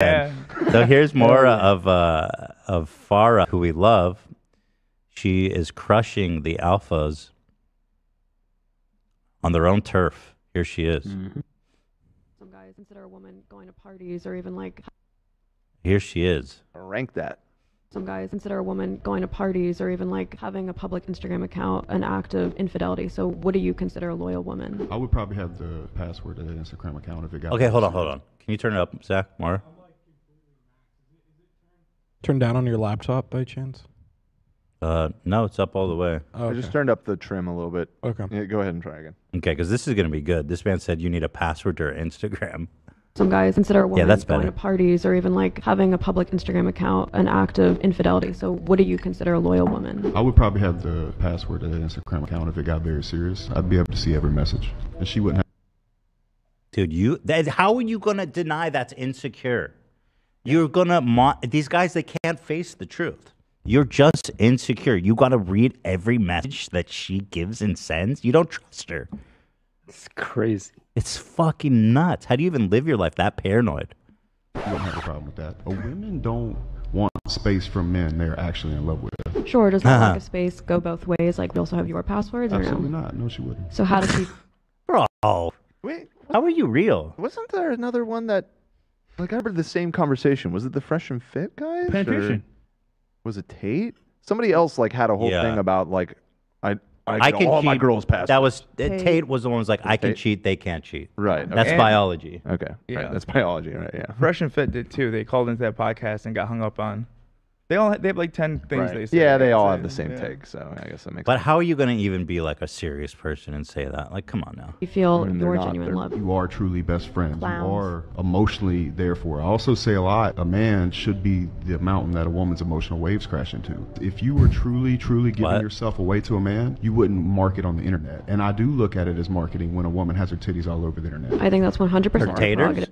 Yeah. So here's more of uh, of Farha, who we love. She is crushing the alphas on their own turf. Here she is. Some guys consider a woman going to parties or even like Here she is. Rank that. some guys consider a woman going to parties or even like having a public Instagram account an act of infidelity. So what do you consider a loyal woman? I would probably have the password to that Instagram account if it got. Okay, hold on, hold on. Can you turn it up, Zach? Mara? Turn down on your laptop by chance? Uh, no, it's up all the way. I just turned up the trim a little bit. Okay. Yeah, go ahead and try again. Okay, because this is going to be good. This man said you need a password to her Instagram. Some guys consider a woman that's going better. to parties or even like having a public Instagram account an act of infidelity. So what do you consider a loyal woman? I would probably have the password to the Instagram account if it got very serious. I'd be able to see every message, and she wouldn't have. Dude, you that, how are you gonna deny that's insecure? You're gonna mo- these guys they can't face the truth. You're just insecure. You gotta read every message that she gives and sends. You don't trust her. It's crazy. It's fucking nuts. How do you even live your life that paranoid? You don't have a problem with that. But women don't want space from men they're actually in love with. Sure, does that Uh-huh. lack of space go both ways? Like we also have your passwords or Absolutely no? not. No, she wouldn't. So how does she Bro, Wait, how are you real? wasn't there another one that, like, I remember the same conversation? Was it the Fresh and Fit guys? Penetration. Was it Tate? Somebody else like had a whole Yeah. thing about like, I I, I can all cheat. my girls' passwords. That was uh, Tate. Tate, was the one who was like, I can Tate? cheat, they can't cheat. right. That's. And- biology. okay. Yeah. Right. That's biology, right? Yeah. Fresh and Fit did too. They called into that podcast and got hung up on. They all they have like ten things they say. Yeah, they all So, have the same yeah. take, so I guess that makes. Sense. But sense. how are you gonna even be like a serious person and say that? Like, come on now. you feel When they're your genuine they're- love? You are truly best friends. Clowns. You are emotionally there for. I also say a lot. A man should be the mountain that a woman's emotional waves crash into. If you were truly, truly giving What? yourself away to a man, you wouldn't market on the internet. And I do look at it as marketing when a woman has her titties all over the internet. I think that's 100% Her her taters?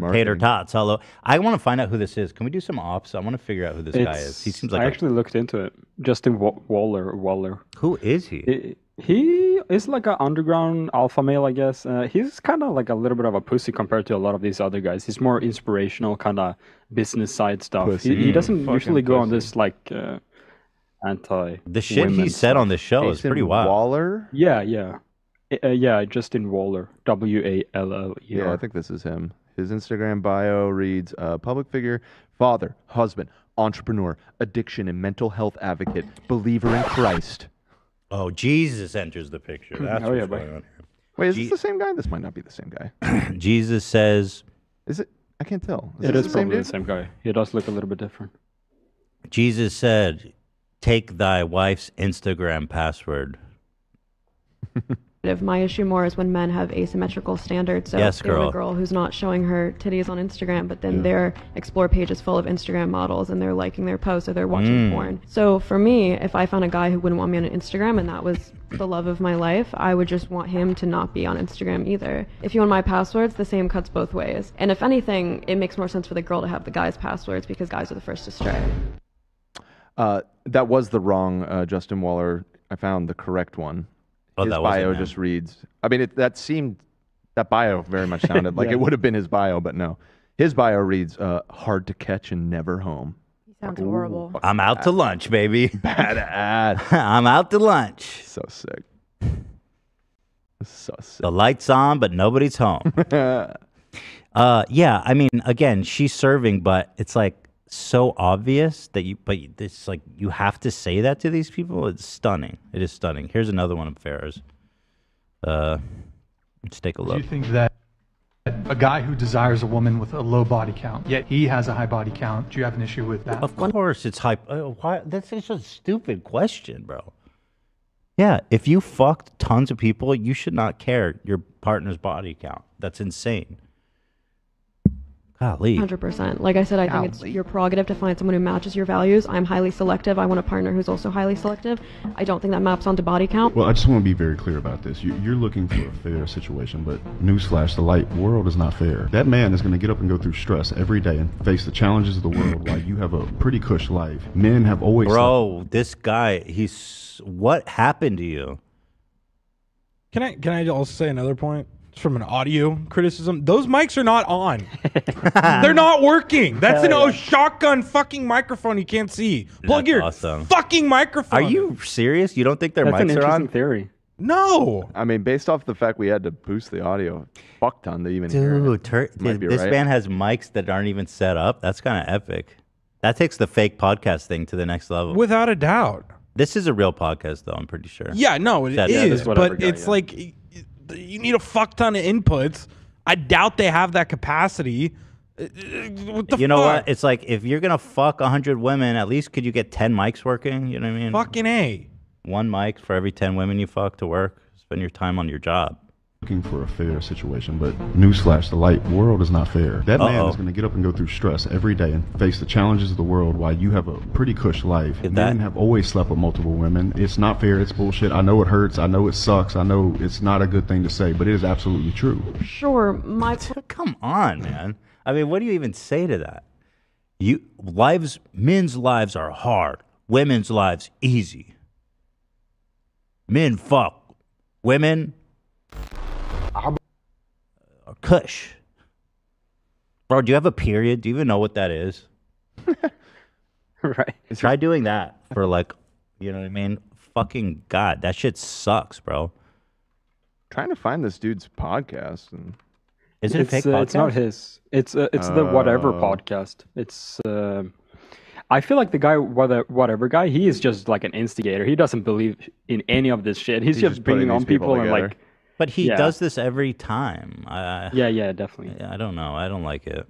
Prerogative. Her Marketing. tater tots. Hello. I want to find out who this is. Can we do some ops? I want to figure out who this guy is. He seems like I a- actually looked into it. Justin Wa- Waller. Waller. who is he? He, he is like an underground alpha male, I guess. Uh, he's kind of like a little bit of a pussy compared to a lot of these other guys. He's more inspirational, kind of business side stuff. Pussy. He, he Mm, doesn't fucking usually go on this like uh, anti. The shit he women said on stuff. the show is pretty wild. Waller. Yeah, yeah, Uh, yeah. Justin Waller. W A L L E R. Yeah, I think this is him. His Instagram bio reads uh, public figure, father, husband, entrepreneur, addiction and mental health advocate, believer in Christ. Oh, Jesus enters the picture. That's Oh, what's yeah, boy. going on here. Wait, is Gee- this the same guy? This might not be the same guy. Jesus says, Is it? I can't tell. It this is the probably dude? the same guy. He does look a little bit different. Jesus said, take thy wife's Instagram password. My issue more is when men have asymmetrical standards. So Yes, they want girl. a girl who's not showing her titties on Instagram, but then their explore page is full of Instagram models and they're liking their posts or they're watching Mm. porn. So for me, if I found a guy who wouldn't want me on Instagram and that was the love of my life, I would just want him to not be on Instagram either. If you want my passwords, the same cuts both ways. And if anything, it makes more sense for the girl to have the guy's passwords because guys are the first to stray. Uh, that was the wrong uh, Justin Waller. I found the correct one. Oh, his bio just reads. I mean, it, that seemed that bio very much sounded like Yeah. it would have been his bio, but no. His bio reads uh, hard to catch and never home. He sounds horrible. I'm out to lunch, baby. Badass. I'm out to lunch. so sick. So sick. The lights on, but nobody's home. uh, yeah, I mean, again, she's serving, but it's like so obvious that you, but it's like you have to say that to these people. It's stunning. It is stunning. Here's another one of Farha's. Uh, let's take a look. Do you think that a guy who desires a woman with a low body count, yet he has a high body count, do you have an issue with that? Of course, it's hype. Uh, why? That's just a stupid question, bro. Yeah, if you fucked tons of people, you should not care your partner's body count. That's insane. Golly. Hundred percent. Like I said, I think it's your prerogative to find someone who matches your values. I'm highly selective. I want a partner who's also highly selective. I don't think that maps onto body count. Well, I just want to be very clear about this. You, you're looking for a fair situation, but newsflash: the light world is not fair. That man is going to get up and go through stress every day and face the challenges of the world while you have a pretty cush life. Men have always Bro, this guy, he's what happened to you? Can I can I also say another point? From an audio criticism. Those mics are not on. They're not working. That's an Hell oh shotgun fucking microphone you can't see. Plug That's your awesome. fucking microphone. Are you serious? You don't think their That's an mics are interesting on? theory. No. I mean, based off the fact we had to boost the audio, a fuck ton to even hear. it. Dude, tur- You might be this right. band has mics that aren't even set up. That's kind of epic. That takes the fake podcast thing to the next level. Without a doubt. this is a real podcast, though. I'm pretty sure. Yeah, no, it That- is. Yeah, that's but guy, it's yeah. like y- y- you need a fuck ton of inputs. I doubt they have that capacity. Uh, uh, What the you know fuck? what? It's like if you're gonna fuck hundred women, at least could you get ten mics working? You know what I mean? Fucking a. One mic for every ten women you fuck to work. Spend your time on your job. Looking for a fair situation, but newsflash, the light world is not fair. That man Uh-oh. is going to get up and go through stress every day and face the challenges of the world while you have a pretty cush life. Get Men that? have always slept with multiple women. It's not fair. It's bullshit. I know it hurts. I know it sucks. I know it's not a good thing to say, but it is absolutely true. Sure, my point Come on, man. I mean, what do you even say to that? You lives, men's lives are hard. Women's lives easy. Men fuck. Women are cush. Bro, do you have a period? Do you even know what that is? right. Try doing that for like, you know what I mean? Fucking God, that shit sucks, bro. Trying to find this dude's podcast and Is it a it's, fake uh, podcast? It's not his. It's uh, it's the whatever Oh. podcast. It's. Uh, I feel like the guy, whatever, whatever guy, he is just like an instigator. He doesn't believe in any of this shit. He's, He's just, just bringing on people people, and like, But he Yeah. does this every time. I, yeah, yeah, definitely. I don't know. I don't like it.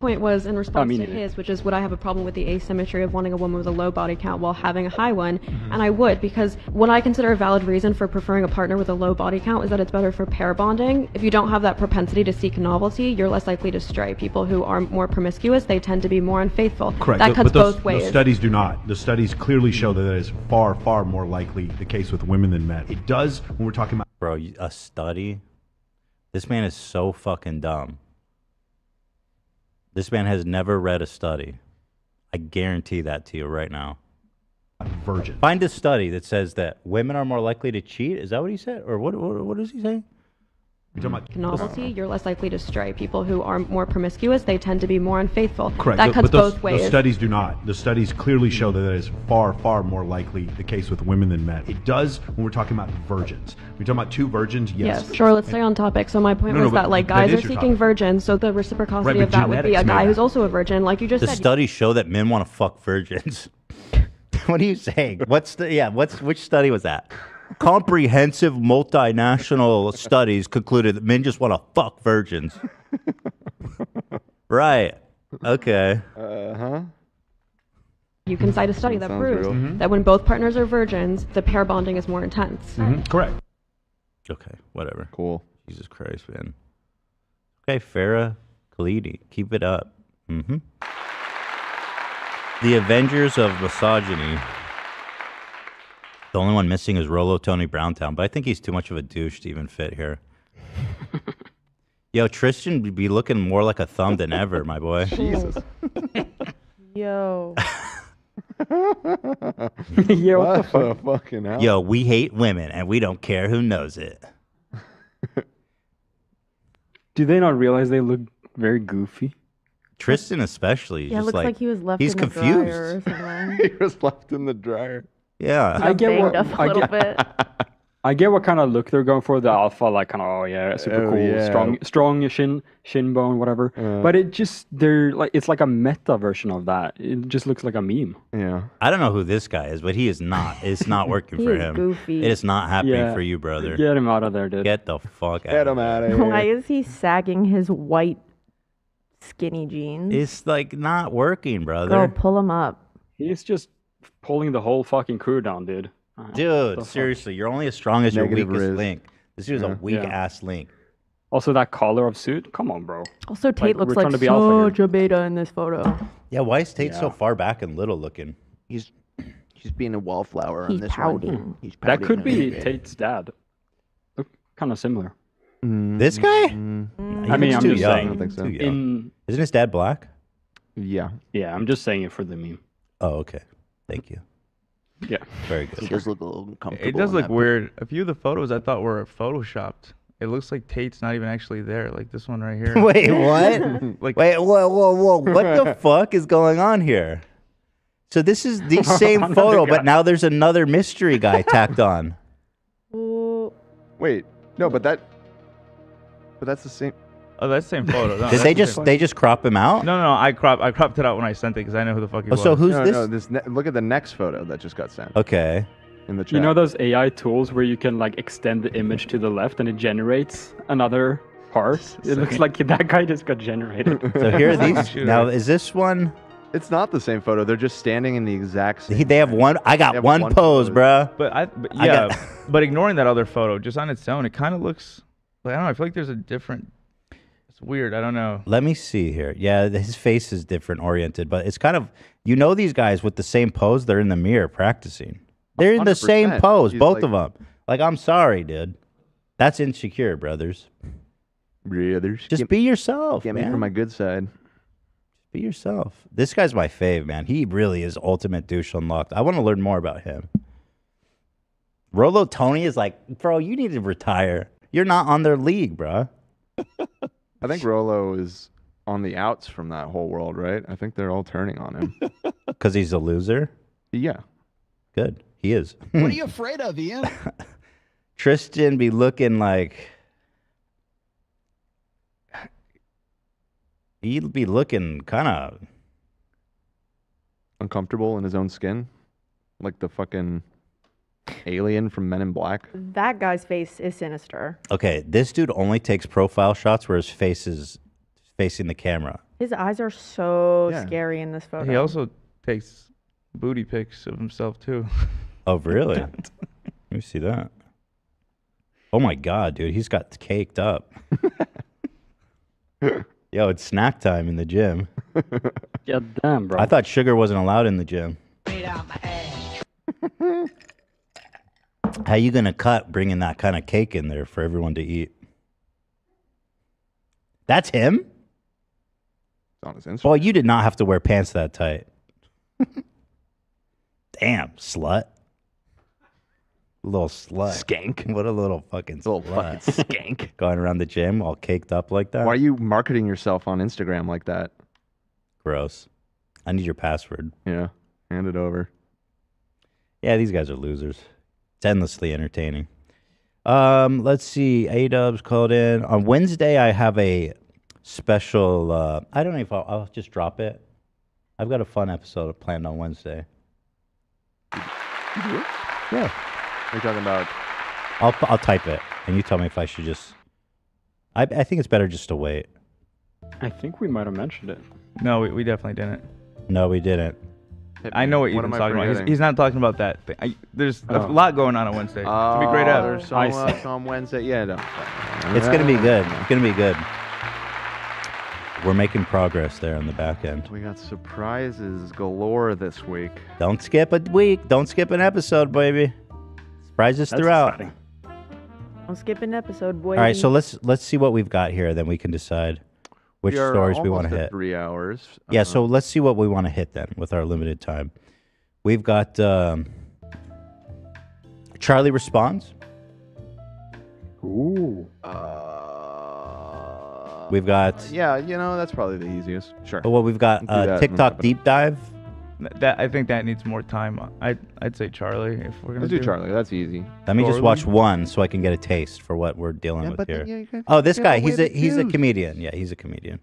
point was in response me to his, which is would I have a problem with the asymmetry of wanting a woman with a low body count while having a high one? Mm-hmm. And I would because what I consider a valid reason for preferring a partner with a low body count is that it's better for pair bonding. If you don't have that propensity to seek novelty, you're less likely to stray. People who are more promiscuous, they tend to be more unfaithful. Correct. That cuts but those, both ways. The studies do not. The studies clearly show that that is far, far more likely the case with women than men. It does when we're talking about Bro, a study? This man is so fucking dumb. This man has never read a study. I guarantee that to you right now. virgin. Find a study that says that women are more likely to cheat. Is that what he said? Or what, what, what is he saying? You're about mm. novelty, you're less likely to stray. People who are more promiscuous, they tend to be more unfaithful. Correct. That cuts but those, both ways. those studies do not. The studies clearly show that that is far, far more likely the case with women than men. It does when we're talking about virgins. We're talking about two virgins, yes. Yes, sure. Let's stay on topic. So my point No, no, was but that like guys is are seeking topic. virgins, so the reciprocity Right, of that would be a guy who's also a virgin, like you just The said. The studies show that men want to fuck virgins. what are you saying? What's the yeah? What's which study was that? Comprehensive multinational studies concluded that men just want to fuck virgins. right. Okay. Uh huh. You can cite a study that sounds proves real. Mm-hmm. that when both partners are virgins, the pair bonding is more intense. Correct. Okay. Whatever. Cool. Jesus Christ, man. Okay, Farha Khalidi, keep it up. hmm The Avengers of Misogyny. The only one missing is Rolo Tony Browntown, but I think he's too much of a douche to even fit here. Yo, Tristan would be looking more like a thumb than ever, my boy. Jesus. Yo. yeah, what, what the fuck? fucking hell? Yo, we hate women and we don't care who knows it. Do they not realize they look very goofy? Tristan especially. Yeah, it just looks like, like, he was left he's in the confused. dryer or something. he was left in the dryer. Yeah. I get what up a I little get, bit. I get what kind of look they're going for. The alpha, like kind of oh yeah, super Oh, cool, yeah. strong, strong shin, shin bone, whatever. Uh. but it just they're like it's like a meta version of that. It just looks like a meme. Yeah. I don't know who this guy is, but he is not. It's not working for him. goofy. It is not happening Yeah. for you, brother. Get him out of there, dude. Get the fuck Get out. him of out here. of here. Why is he sagging his white skinny jeans? It's like not working, Girl, brother. pull him up. He's just pulling the whole fucking crew down, dude. Uh, Dude, fuck? seriously, you're only as strong as Negative your weakest Riz. link. This dude's Yeah. a weak Yeah. ass link. Also, that collar of suit. Come on, bro. Also, Tate we're looks like to be alpha such a beta in this photo. Yeah, why is Tate so far back and little looking? He's he's being a wallflower on this. He's pouting. That could be bit. Tate's dad. Look kind of similar. This guy? Mm, I mean, He's I'm too just young. saying. I don't think so. In Isn't his dad black? yeah. yeah, I'm just saying it for the meme. Oh, okay. Thank you. Yeah. Very good. It does look a little uncomfortable. It does look weird. A few of the photos I thought were photoshopped. it looks like Tate's not even actually there. Like this one right here. Wait, what? Like Wait, whoa, whoa, whoa! What the fuck is going on here? So this is the same photo, guy. but now there's another mystery guy tacked on. Wait, no, but that, but that's the same. Oh, that's the same photo. No, Did they the just same- they just crop him out? No, no, no. I crop I cropped it out when I sent it because I know who the fuck he Oh, was. so who's no, this? No, this ne- look at the next photo that just got sent Okay. in the chat. You know those AI tools where you can like extend the image to the left and it generates another part? It looks like that guy just got generated. So here are these. now is this one? It's not the same photo. They're just standing in the exact same. He, they have one. I got They have one, one pose, pose. bruh. But I, but I yeah, got- but ignoring that other photo, just on its own, it kind of looks like I don't know. I feel like there's a different. It's weird. I don't know. Let me see here. Yeah, his face is different oriented, but it's kind of you know these guys with the same pose. They're in the mirror practicing. They're in the same 100%. pose, He's both like- of them. Like I'm sorry, dude. That's insecure, brothers. Brothers, Just get, be yourself, get me man. from my good side. Be yourself. This guy's my fave, man. He really is ultimate douche unlocked. I want to learn more about him. Rolo Tony is like, bro, you need to retire. You're not on their league, bro. I think Rolo is on the outs from that whole world, right? I think they're all turning on him. Because he's a loser. yeah. Good. He is. What are you afraid of, Ian? Tristan be looking like he'd be looking kind of Uncomfortable in his own skin, like the fucking alien from Men in Black. That guy's face is sinister. okay. This dude only takes profile shots where his face is facing the camera. His eyes are so Yeah. scary in this photo. He also takes booty pics of himself too. Oh, really? Let me see that. Oh my god, dude, he's got caked up. Yo, it's snack time in the gym. yeah, damn, bro. I thought sugar wasn't allowed in the gym. How you gonna cut bringing that kind of cake in there for everyone to eat? That's him. It's on his Instagram. Well, you did not have to wear pants that tight. Damn, slut. Little slut. Skank. What a little fucking Little slut. fucking skank. Going around the gym all caked up like that. Why are you marketing yourself on Instagram like that? Gross. I need your password. Yeah. Hand it over. Yeah, these guys are losers. It's endlessly entertaining. Um, let's see. Ayydubs called in on Wednesday. I have a special. Uh, I don't know if I'll, I'll just drop it. I've got a fun episode planned on Wednesday. You do? Yeah, Are you talking about? I'll I'll type it, and you tell me if I should just. I I think it's better just to wait. I think we might have mentioned it. No, we, we definitely didn't. No, we didn't. I know what What Ethan's am I talking about. He's, he's not talking about that. Thing. I, there's a Oh. lot going on on Wednesday. It's gonna be great Oh, app. There's some, I uh, see. some Wednesday. Yeah. No. It's gonna be good. It's gonna be good. We're making progress there on the back end. We got surprises galore this week. Don't skip a week. Don't skip an episode, baby. Surprises That's throughout. exciting. Don't skip an episode, boy. All right, so let's let's see what we've got here. Then we can decide which we stories we want to hit. Three hours. Yeah, so let's see what we want to hit then with our limited time. We've got um, Charlie responds. Ooh. Uh, We've got yeah, you know that's probably the easiest. Sure. oh, well, we've got uh, TikTok deep dive. Th- That I think that needs more time. I I'd say Charlie if we're gonna Let's do Charlie. That's easy. Let me just watch one so I can get a taste for what we're dealing Yeah, with but here. then, yeah, you gotta oh, this give guy, away he's a the he's a juice. comedian. Yeah, he's a comedian.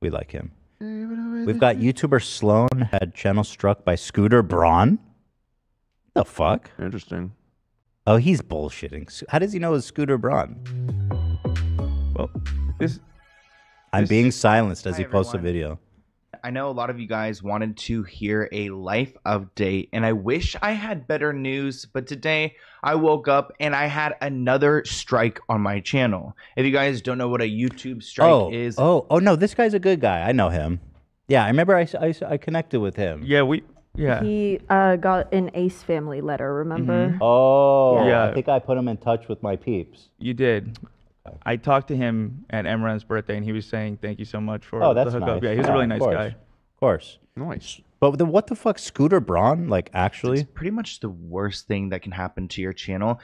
We like him. We've got YouTuber Sloan had channel struck by Scooter Braun. The fuck? Interesting. Oh, he's bullshitting. S- How does he know it's Scooter Braun? Well, this I'm being silenced as Hi, he posts a video. I know a lot of you guys wanted to hear a life update, and I wish I had better news, but today I woke up and I had another strike on my channel. If you guys don't know what a YouTube strike oh, is, oh, oh no, this guy's a good guy. I know him. Yeah, I remember I, I, I connected with him. yeah we yeah He uh, got an Ace family letter, remember? Oh, Yeah. I think I put him in touch with my peeps. you did. I talked to him at Emran's birthday, and he was saying thank you so much for Oh, that's the hookup. nice. Yeah, he was a Yeah, really of nice course. guy. Of course. Nice. But the, what the fuck, Scooter Braun? Like, actually? it's pretty much the worst thing that can happen to your channel.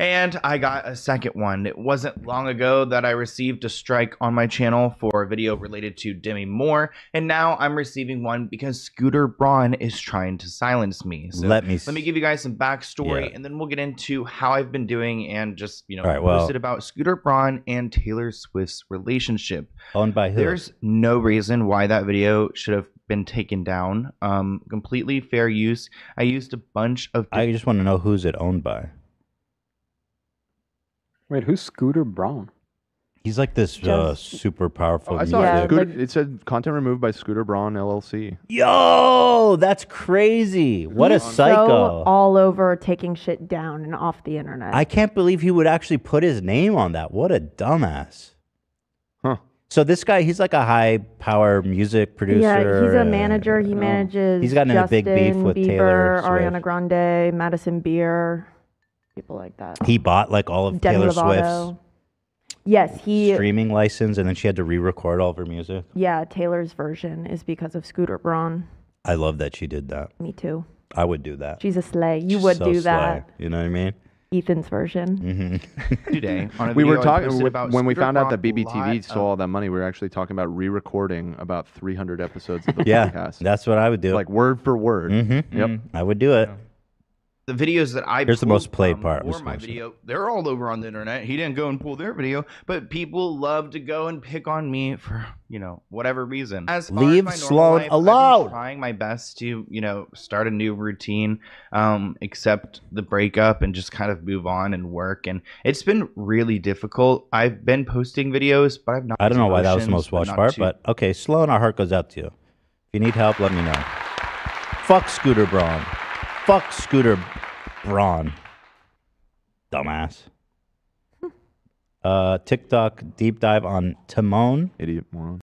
And I got a second one. It wasn't long ago that I received a strike on my channel for a video related to Demi Moore, and now I'm receiving one because Scooter Braun is trying to silence me. So Let me let me give you guys some backstory, Yeah. and then we'll get into how I've been doing and just you know All right, well- posted about Scooter Braun and Taylor Swift's relationship. Owned by who? There's no reason why that video should have been taken down. Um, completely fair use. I used a bunch of. I just want to know who's it owned by. Wait, who's Scooter Braun? He's like this uh, super powerful Oh, I saw music. it. Scooter, it said content removed by Scooter Braun LLC. Yo, that's crazy. What a He's psycho. So all over taking shit down and off the internet. I can't believe he would actually put his name on that. What a dumbass. So this guy, he's like a high power music producer. yeah, he's a manager. He oh. manages. He's gotten in a Justin, big beef with Bieber, Taylor Swift. Ariana Grande, Madison Beer, people like that. He bought like all of Demi Taylor Lovato. Swift's Yes, he. streaming license, and then she had to re-record all of her music. Yeah, Taylor's version is because of Scooter Braun. I love that she did that. Me too. I would do that. She's a slay. You She's would so do slay. that. You know what I mean? Ethan's version. Mm-hmm. Today, on a We were talking when- about when we found out that BBTV lot stole all that money. We were actually talking about re-recording about 300 episodes of the yeah, podcast, that's what I would do. like word for word. mm-hmm. Yep. I would do it. The videos that I Here's the most played part, Wisconsin. my video, they're all over on the internet. He didn't go and pull their video, but people love to go and pick on me for you know whatever reason. As Leave Sloan life, alone. trying my best to you know start a new routine, um, accept the breakup and just kind of move on and work. And it's been really difficult. I've been posting videos, but I've not. I don't know why that was the most watched part, too- but okay, Sloan, our heart goes out to you. If you need help, let me know. Fuck Scooter Braun. Fuck Scooter Braun. Dumbass. Uh, TikTok deep dive on Timon. Idiot moron.